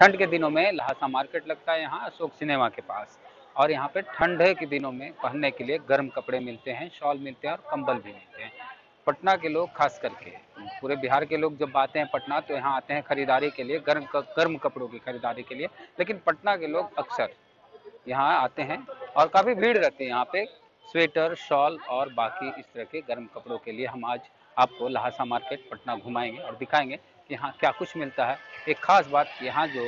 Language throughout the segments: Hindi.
ठंड के दिनों में लहासा मार्केट लगता है यहाँ, अशोक सिनेमा के पास। और यहाँ पे ठंडे के दिनों में पहनने के लिए गर्म कपड़े मिलते हैं, शॉल मिलते हैं और कंबल भी मिलते हैं। पटना के लोग खास करके, पूरे बिहार के लोग जब आते हैं पटना तो यहाँ आते हैं खरीदारी के लिए, गर्म गर्म कपड़ों की खरीदारी के लिए। लेकिन पटना के लोग अक्सर यहाँ आते हैं और काफ़ी भीड़ रहती है यहाँ पे। स्वेटर, शॉल और बाकी इस तरह के गर्म कपड़ों के लिए हम आज आपको लहासा मार्केट पटना घुमाएँगे और दिखाएँगे। कि यहाँ क्या कुछ मिलता है। एक खास बात यहाँ जो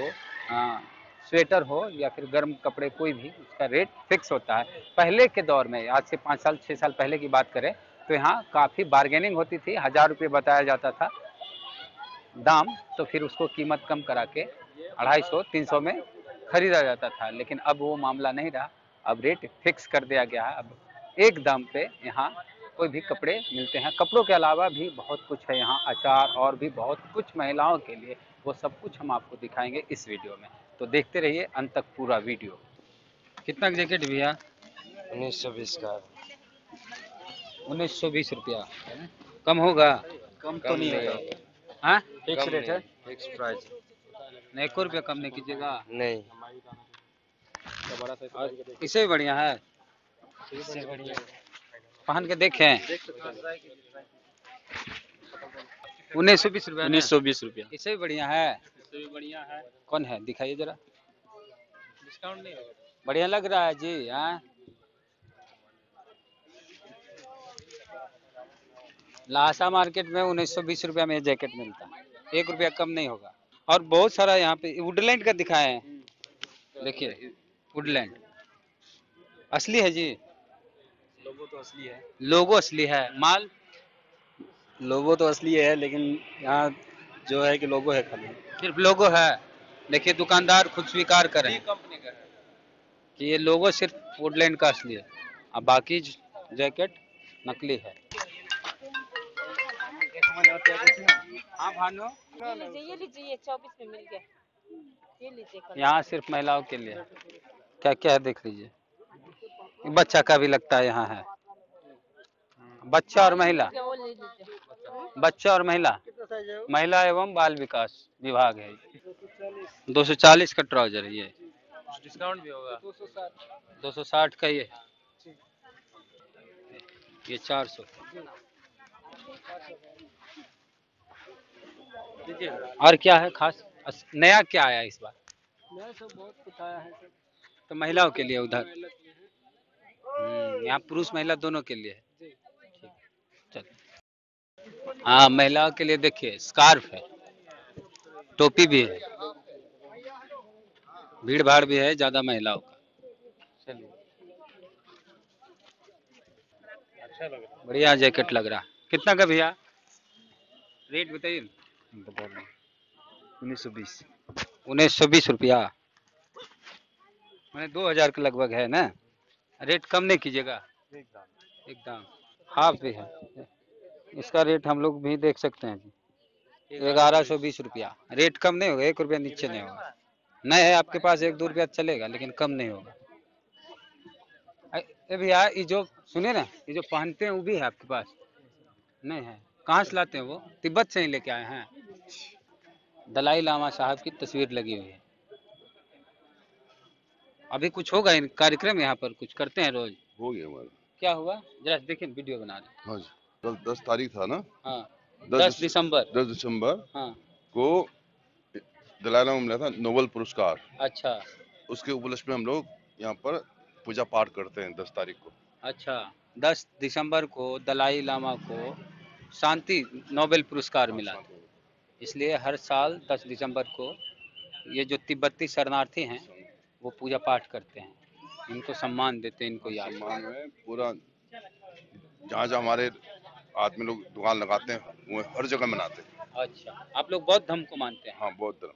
आ, स्वेटर हो या फिर गर्म कपड़े कोई भी उसका रेट फिक्स होता है। पहले के दौर में आज से पाँच साल छः साल पहले की बात करें तो यहाँ काफ़ी बार्गेनिंग होती थी। हज़ार रुपये बताया जाता था। दाम तो फिर उसको कीमत कम करा के अढ़ाई सौ तीन सौ में खरीदा जाता था। लेकिन अब वो मामला नहीं रहा। अब रेट फिक्स कर दिया गया है। अब एक दाम पे यहाँ कोई भी कपड़े मिलते हैं। कपड़ों के अलावा भी बहुत कुछ है यहाँ अचार और भी बहुत कुछ महिलाओं के लिए वो सब कुछ हम आपको दिखाएँगे इस वीडियो में। तो देखते रहिए अंत तक पूरा वीडियो। कितना जैकेट भैया? उन्नीस सौ बीस का। उन्नीस सौ बीस रुपया। कम होगा? कम तो नहीं होगा। हाँ? फिक्स रेट है? फिक्स प्राइस नहीं एक रुपया कम नहीं कीजिएगा। नहीं। इससे भी बढ़िया है। इससे बढ़िया पहन के देखे। उन्नीस सौ बीस रुपया? उन्नीस सौ बीस रुपया। इससे भी बढ़िया है। इससे भी बढ़िया है। कौन है? दिखाइए जरा। डिस्काउंट नहीं बढ़िया लग रहा है जी हाँ। लासा मार्केट में उन्नीस सौ बीस रूपया में जैकेट मिलता है। एक रुपया कम नहीं होगा। और बहुत सारा यहाँ पे वुडलैंड का दिखाए। हैं देखिए वुडलैंड। असली है जी। तो असली है। लोगो असली है। माल? लोगो तो असली है लेकिन यहाँ जो है कि लोगो है खाली। सिर्फ़ लोगो है। देखिए दुकानदार खुद स्वीकार करें कंपनी का है। कि ये लोगो सिर्फ़ वुडलैंड का असली है। और बाकी जैकेट नकली है। हाँ भानु? ये लीजिए ये लीजिए ये चौबीस में मिल गया। ये लीजिए यहाँ सिर्फ़ महिलाओं के लिए। क्या क्या है देख लीजिए। बच्चा का भी लगता है यहाँ है। बच्चा और महिला? बच्चा और महिला? महिला एवं बाल विकास विभाग है। दो सौ चालीस का ट्राउज़र है ये। डिस्काउंट भी होगा। दो सौ साठ का ये। ये चार सौ। और क्या है खास? नया क्या आया इस बार? सब बहुत कुछ आया है तो महिलाओं के लिए उधर? हम्म, यहाँ पुरुष महिला दोनों के लिए है। हाँ महिलाओं के लिए देखिए स्कार्फ है टोपी भी है। भीड़ भाड़ भी है ज़्यादा महिलाओं का। अच्छा लग रहा। बढ़िया जैकेट लग रहा। कितना का भैया? रेट बताइए। बता उन्नीस सौ बीस। उन्नीस सौ बीस रुपया। मैंने दो हज़ार के लगभग है ना। रेट कम नहीं कीजिएगा। एकदम हाफ़ भी है। इसका रेट हम लोग भी देख सकते हैं जी। ग्यारह सौ बीस रुपया। रेट कम नहीं होगा एक रुपया नीचे नहीं होगा। नहीं है आपके पास एक दो रुपया चलेगा लेकिन कम नहीं होगा। ए भैया ये जो सुनिए ना ये जो पहनते हैं वो भी है आपके पास? नहीं है। कहाँ से लाते हैं वो? तिब्बत से ही लेके आए हैं। दलाई लामा साहब की तस्वीर लगी हुई है। अभी कुछ होगा इन कार्यक्रम? यहाँ पर कुछ करते हैं रोज? हो गया क्या हुआ? जरा देखिए वीडियो बना रहे हाँ जी। कल दस तारीख था ना? हाँ। दस दस दिसंबर। दस दिसंबर हाँ। को दलाई लामा मिला था नोबल पुरस्कार। अच्छा। उसके उपलक्ष्य में हम लोग यहाँ पर पूजा पाठ करते हैं दस तारीख को। अच्छा। दस दिसंबर को दलाई लामा को शांति नोबेल पुरस्कार मिला इसलिए हर साल दस दिसंबर को ये जो तिब्बती शरणार्थी हैं वो पूजा पाठ करते हैं। इनको सम्मान देते हैं इनको याद सम्मान में पूरा जहाँ जहाँ हमारे आदमी लोग दुकान लगाते हैं वो हर जगह मनाते हैं। अच्छा आप लोग बौद्ध धर्म को मानते हैं? हाँ बौद्ध धर्म।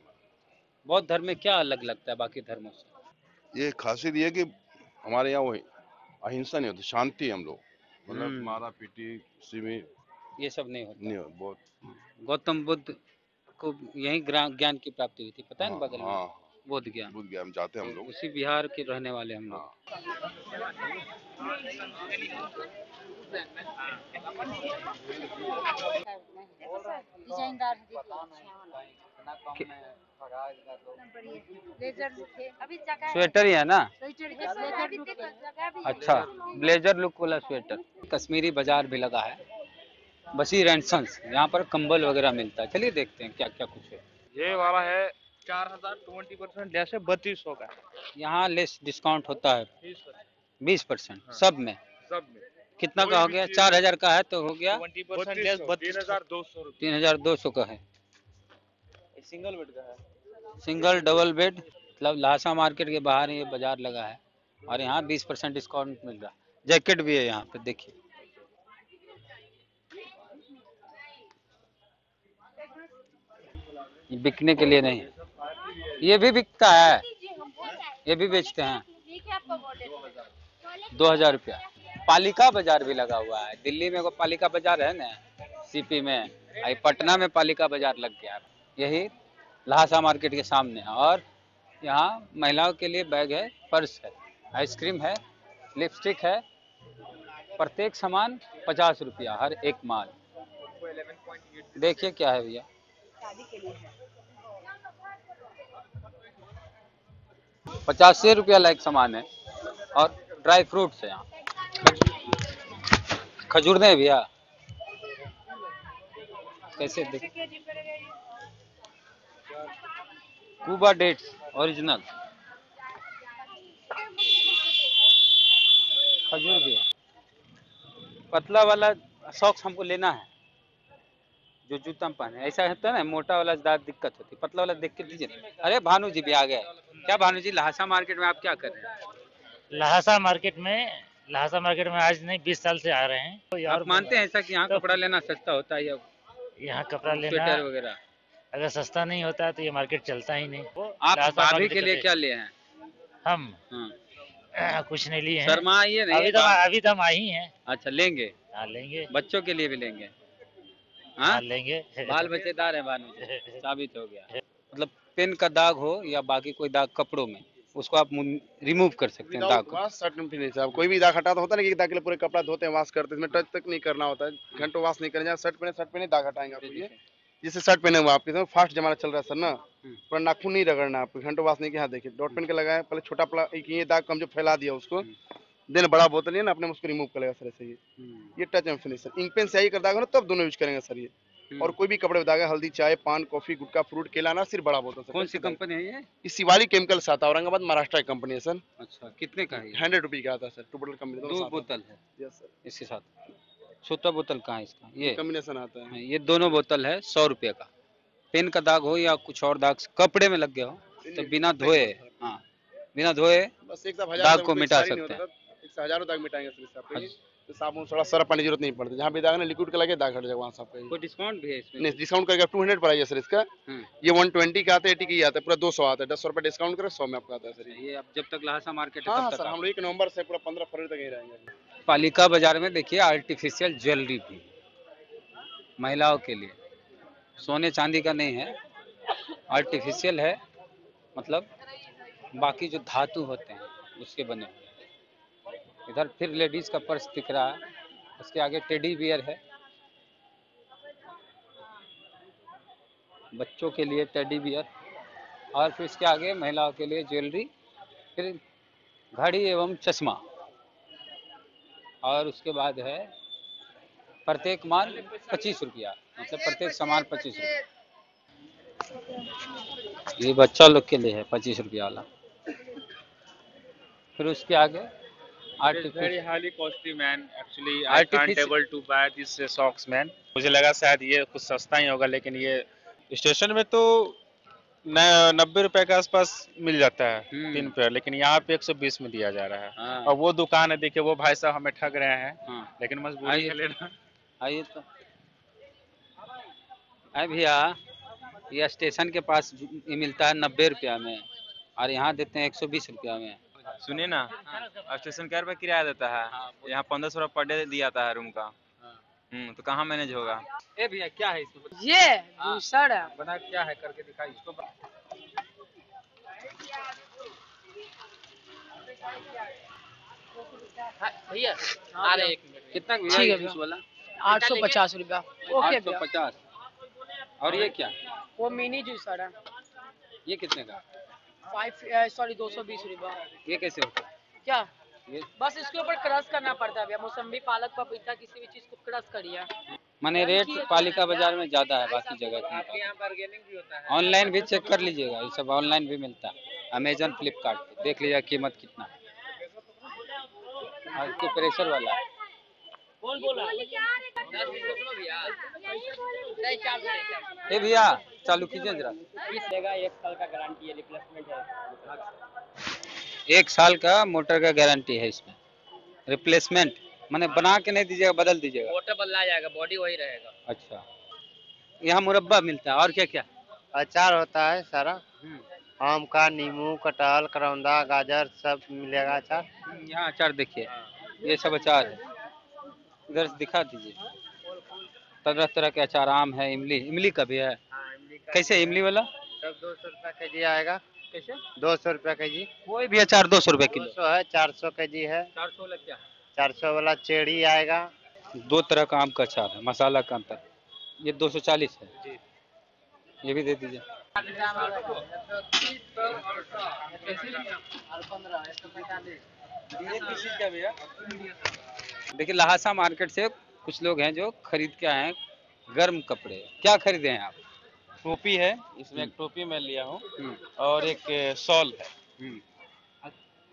बौद्ध धर्म में क्या अलग लगता है बाकी धर्मों से? ये खासियत ये है कि हमारे यहाँ वो अहिंसा नहीं होती शांति है हम लोग। मतलब हम्म। मारा पीटी किसी में ये सब नहीं होता। नहीं हो बहुत गौतम बुद्ध को यही ज्ञान की प्राप्ति हुई थी पता है हाँ, बगल हाँ। में बोध ज्ञान। बुद्ध हम जाते हैं हम लोग। उसी बिहार के रहने वाले हम लोग। डिजाइनदार स्वेटर ही है ना? अच्छा ब्लेजर लुक वाला स्वेटर कश्मीरी बाज़ार भी लगा है। बशीर एंड सन्स यहाँ पर कंबल वगैरह मिलता है। चलिए देखते हैं क्या क्या कुछ है। ये वाला है चार हज़ार ट्वेंटी परसेंट लेस है बत्तीस सौ का यहाँ लेस डिस्काउंट होता है। बीस परसेंट। बीस परसेंट सब में। सब में। कितना का हो गया? चार हज़ार का है तो हो गया। तीन हज़ार दो सौ का है। सिंगल बेड का है। सिंगल डबल बेड मतलब लासा मार्केट के बाहर ये बाज़ार लगा है और यहाँ बीस परसेंट डिस्काउंट मिल रहा है। जैकेट भी है यहाँ पे देखिए। बिकने के लिए नहीं ये भी बिकता है। ये भी बेचते हैं? दो हज़ार रुपया। पालिका बाज़ार भी लगा हुआ है। दिल्ली में पालिका बाज़ार है ना सीपी में। आई पटना में पालिका बाज़ार लग गया यही लहासा मार्केट के सामने और यहाँ महिलाओं के लिए बैग है, पर्स है, आइसक्रीम है, लिपस्टिक है। प्रत्येक सामान पचास रुपया हर एक माल। देखिए क्या है भैया। पचासी रुपया लायक सामान है। और ड्राई फ्रूट्स है यहाँ। खजूर नहीं भैया। कैसे कूबा डेट्स ओरिजिनल खजूर भी पतला वाला सॉक्स हमको लेना है। जो जूता पहने ऐसा होता है ना, मोटा वाला ज़्यादा दिक्कत होती है। पतला वाला देख के दीजिए अरे भानु जी भी आ गए। क्या भानु जी लहासा मार्केट में आप क्या कर रहे हैं? लहासा मार्केट में लहासा मार्केट में आज नहीं बीस साल से आ रहे हैं। और आप मानते हैं ऐसा कि यहाँ तो- कपड़ा लेना सस्ता होता है यहाँ कपड़ा लेना वगैरह? अगर सस्ता नहीं होता है तो ये मार्केट चलता ही नहीं। आप भाभी के लिए क्या लिए हैं? हम? हाँ। कुछ नहीं लिए हैं। अभी तो अभी तो हम आई हैं। अच्छा लेंगे? हाँ लेंगे। बच्चों के लिए भी लेंगे? हाँ लेंगे। बाल बच्चेदार है साबित हो गया। मतलब पेन का दाग हो या बाकी कोई दाग कपड़ों में? उसको आप रिमूव कर सकते हैं दाग को। सर्ट है कोई भी दाग हटा तो होता है ना कि दाग के लिए पूरे कपड़ा धोते हैं वॉश करते हैं इसमें टच तक नहीं करना होता है। घंटों वाश नहीं करना शर्ट पहने शर्ट पहने दाग हटाएँगे आपको ये। जिससे शर्ट पहने हुए आपके फास्ट जमाना चल रहा है सर ना? हम्म। पूरा नाखून नहीं रगड़ना आपको घंटों वाश नहीं किया। देखिए डॉट पेन के लगाया पहले छोटा पला एक ये दाग कम जो फैला दिया उसको। हम्म। देन बड़ा बोतल है ना अपने उसको रिमूव कर लेगा सर ऐसे ये हम्म, ये touch and finish sir ink pen स्याही कर दाग हो ना तब दोनों यूज़ करेंगे सर ये। और कोई भी कपड़े बताएगा हल्दी चाय पान कॉफ़ी गुटखा फ्रूट केला ना सिर्फ़ बड़ा बोतल कौन सी कंपनी है ये? ये शिवाली केमिकल्स आता है औरंगाबाद महाराष्ट्र की कंपनी है सर। अच्छा कितने का है हंड्रेड रुपी का आता है सर। टू बोतल कंपनी दो बोतल है? यस सर इसके साथ। छोटा बोतल कहाँ है इसका? ये। कॉम्बिनेशन आता है। हाँ, ये दोनों बोतल है सौ रुपये का। पेन का दाग हो या कुछ और दाग कपड़े में लग गया हो तो बिना धोए हाँ। बिना धोए बस एक दाग दाग को मिटा सकते हैं। हज़ारों दाग मिटाएँगे सर। तो साबुन थोड़ा सरफ पानी ज़रूरत नहीं पड़ती। जहाँ भी दाग ना लिक्विड का लगे दाग हट जाएगा वहाँ से आपका कोई डिस्काउंट भी है इसमें? नहीं डिस्काउंट करके टू हंड्रेड पड़ाइए सर इसका हम्म। ये वन ट्वेंटी का आता है एटी का ही आता है पूरा दो सौ आता है। दस सौ रुपये डिस्काउंट करे सौ में आपका आता है सर ये। अब जब तक लहासा मार्केट हाँ हाँ सर हम लोग एक नवंबर से पूरा पंद्रह फरवरी तक यहीं रहेंगे। पालिका बाज़ार में देखिए आर्टिफिशियल ज्वेलरी भी। महिलाओं के लिए। सोने चांदी का नहीं है। आर्टिफिशियल है मतलब बाकी जो धातु होते हैं उसके बने हुए हैं। इधर फिर लेडीज़ का पर्स दिख रहा है। उसके आगे टेडी बियर है। बच्चों के लिए टेडी बियर और फिर इसके आगे महिलाओं के लिए ज्वेलरी, फिर घड़ी एवं चश्मा। और उसके बाद है प्रत्येक माल पच्चीस रुपया मतलब प्रत्येक सामान पच्चीस रुपया। ये बच्चा लोग के लिए है पच्चीस रुपया वाला। फिर उसके आगे It's very highly costly man. Actually, I can't able to buy this uh, socks man. मुझे लगा शायद ये कुछ सस्ता ही होगा लेकिन ये स्टेशन में तो नब्बे रुपए के आसपास मिल जाता है हम्म। तीन पेयर लेकिन यहाँ पे एक सौ बीस में दिया जा रहा है। हाँ। और वो दुकान है देखिए वो भाई साहब हमें ठग रहे हैं हाँ। लेकिन मजबूरी है। लेना। आइए तो। अरे भैया ये स्टेशन के पास मिलता है नब्बे रुपया में और यहाँ देते हैं एक सौ बीस रुपया में। सुनिए ना स्टेशन क्या रुपये किराया देता है। यहाँ पंद्रह सौ रुपये पर डे दिया जाता है रूम का। हम्म तो कहाँ मैनेज होगा? ए भैया क्या है इसमें? ये हाँ। बना क्या है करके दिखाई इसको। भैया आ रहे एक मिनट कितना ठीक है वाला? आठ सौ पचास रुपया। ओके पचास। और ये क्या? वो मिनी जूसर है। ये कितने का? फाइव सॉरी दो सौ बीस रुपये ये कैसे होता है? क्या? ये बस इसके ऊपर क्रश करना पड़ता है भैया मौसम्बी पालक पपीता किसी भी चीज़ को क्रश करिए। माने रेट पालिका बाज़ार में ज़्यादा है बाकी जगह के। यहाँ बार्गेनिंग भी होता है। ऑनलाइन भी चेक कर लीजिएगा ये सब ऑनलाइन भी मिलता है। अमेजन फ्लिपकार्ट देख लीजिएगा कीमत कितना है। प्रेशर वाला। कौन बोला। ए भैया चालू कीजिए जरा। एक साल का गारंटी है रिप्लेसमेंट है। एक साल का मोटर का गारंटी है इसमें। रिप्लेसमेंट माने बना के नहीं दीजिएगा बदल दीजिएगा। मोटर बदला जाएगा बॉडी वही रहेगा। अच्छा। यहाँ मुरब्बा मिलता है और क्या क्या? अचार होता है सारा। आम का नींबू कटहल करौंदा गाजर सब मिलेगा अचार। यहाँ अचार देखिए ये सब अचार है। इधर दिखा दीजिए। तरह तरह के अचार आम है इमली इमली का भी है। कैसे इमली वाला? सब दो सौ रूपया के जी आएगा। कैसे? दो सौ रूपया के जी। कोई भी अचार दो सौ रुपए दो किलो। सौ है चार सौ के जी है। चार सौ लग क्या चार सौ वाला चेड़ी आएगा। दो तरह का आम का अचार है मसाला का अंतर। ये दो सौ चालीस है। ये भी दे दीजिए। देखिए लहासा मार्केट से कुछ लोग हैं जो खरीद के आए हैं गर्म कपड़े। क्या खरीदे हैं आप? टोपी है इसमें एक टोपी मैं लिया हूँ हम्म, और एक शॉल है। हम्म।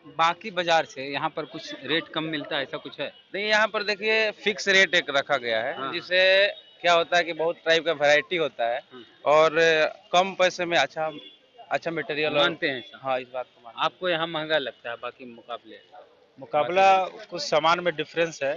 बाकी बाज़ार से यहाँ पर कुछ रेट कम मिलता है ऐसा कुछ है? नहीं यहाँ पर देखिए फिक्स रेट एक रखा गया है हाँ। जिससे क्या होता है कि बहुत टाइप का वैरायटी होता है हम्म। और कम पैसे में अच्छा अच्छा मटेरियल मानते हैं हाँ इस बात को मानते आपको यहाँ महँगा लगता है बाकी मुकाबले? मुकाबला कुछ सामान में डिफरेंस है।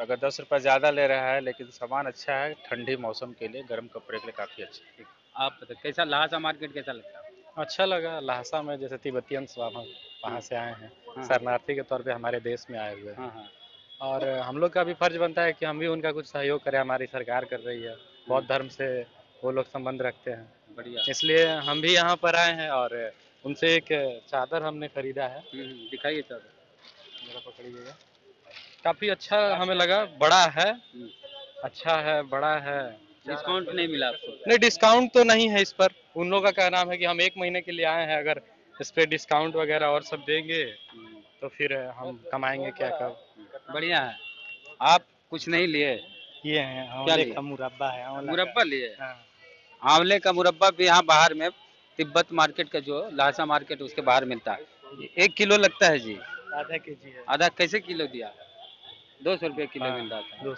अगर दस रुपया ज़्यादा ले रहा है लेकिन सामान अच्छा है ठंडी मौसम के लिए गर्म कपड़े के लिए काफ़ी अच्छा है। आप कैसा लहासा मार्केट कैसा लगता है? अच्छा लगा लहसा में जैसे तिब्बतियन हम वहाँ से आए हाँ। हैं। शरणार्थी के तौर पे हमारे देश में आए हुए हैं। हाँ हाँ। और हम लोग का भी फ़र्ज़ बनता है कि हम भी उनका कुछ सहयोग करें हमारी सरकार कर रही है। बौद्ध धर्म से वो लोग संबंध रखते हैं। बढ़िया। इसलिए हम भी यहाँ पर आए हैं और उनसे एक चादर हमने खरीदा है। हम्म, हम्म, दिखाइए चादर। जरा पकड़िएगा। काफ़ी अच्छा। हमें लगा बड़ा है। हम्म। अच्छा है बड़ा है। डिस्काउंट नहीं मिला आपको? नहीं डिस्काउंट तो नहीं है इस पर। उन लोगों का कहना है कि हम एक महीने के लिए आए हैं अगर इस पे डिस्काउंट वगैरह और सब देंगे तो फिर हम कमाएँगे क्या कब? बढ़िया है। आप कुछ नहीं लिए? ये है आंवले का मुरब्बा है मुरब्बा लिए? हाँ। आंवले का मुरब्बा भी यहाँ बाहर में तिब्बत मार्केट का जो लहासा मार्केट उसके बाहर मिलता है। एक किलो लगता है जी। आधा के जी आधा कैसे किलो दिया? दो सौ रुपये किलो हाँ, मिल रहा था।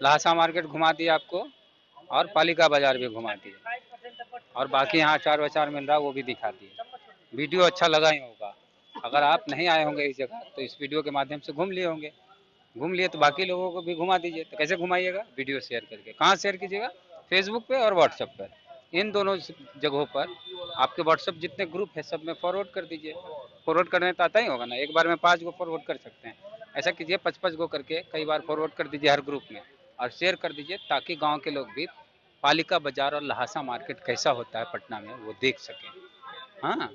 लहासा मार्केट घुमा दिया आपको और पालिका बाज़ार भी घुमा दिए और बाकी यहाँ चार वचार मिल रहा वो भी दिखा दिए वीडियो अच्छा लगा ही होगा। अगर आप नहीं आए होंगे इस जगह तो इस वीडियो के माध्यम से घूम लिए होंगे। घूम लिए तो बाकी लोगों को भी घुमा दीजिए। तो कैसे घुमाइएगा? वीडियो शेयर करके। कहाँ शेयर कीजिएगा? फेसबुक पे और व्हाट्सएप पर। इन दोनों जगहों पर आपके व्हाट्सएप जितने ग्रुप है, सब में फॉरवर्ड कर दीजिए। फॉरवर्ड करने तो आता ही होगा ना। एक बार में पाँच गो फॉरवर्ड कर सकते हैं। ऐसा कीजिए पच पच गो करके कई बार फॉरवर्ड कर दीजिए हर ग्रुप में। और शेयर कर दीजिए ताकि गाँव के लोग भी पालिका बाज़ार और लहासा मार्केट कैसा होता है पटना में, वो देख सकें। हाँ।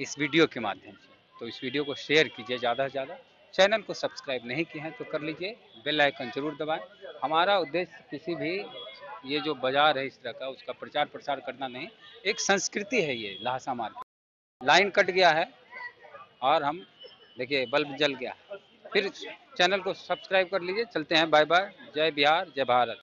इस वीडियो के माध्यम से। तो इस वीडियो को शेयर कीजिए ज़्यादा से ज़्यादा। चैनल को सब्सक्राइब नहीं किए हैं तो कर लीजिए। बेल आइकन ज़रूर दबाएँ। हमारा उद्देश्य किसी भी ये जो बाज़ार है इस तरह का, उसका प्रचार प्रसार करना नहीं। एक संस्कृति है ये, लहासा मार्केट। लाइन कट गया है और हम, देखिए, बल्ब जल गया। फिर चैनल को सब्सक्राइब कर लीजिए। चलते हैं बाय बाय। जय बिहार जय भारत।